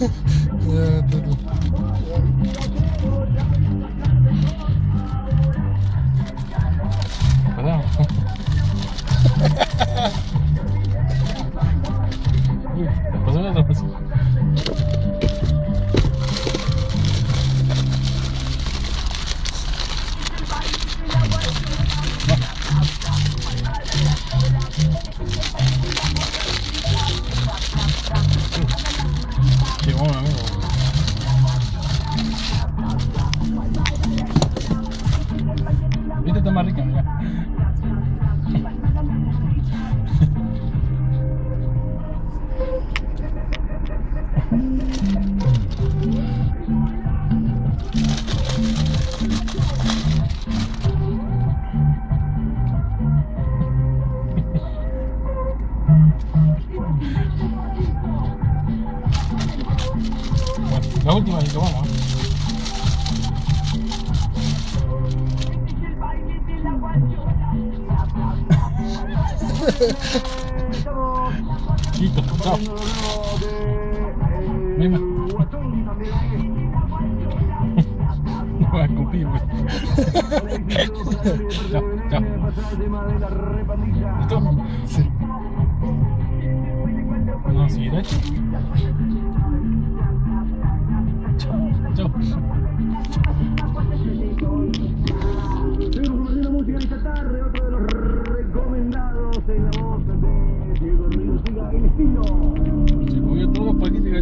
euh, Viste, está más rica. Ahí que vamos. ¿eh? Listo, chao. Mima. No va a escupir, güey. Chao, chao. ¿Listo? Sí. No. Chao. Se comió todos los paquetes de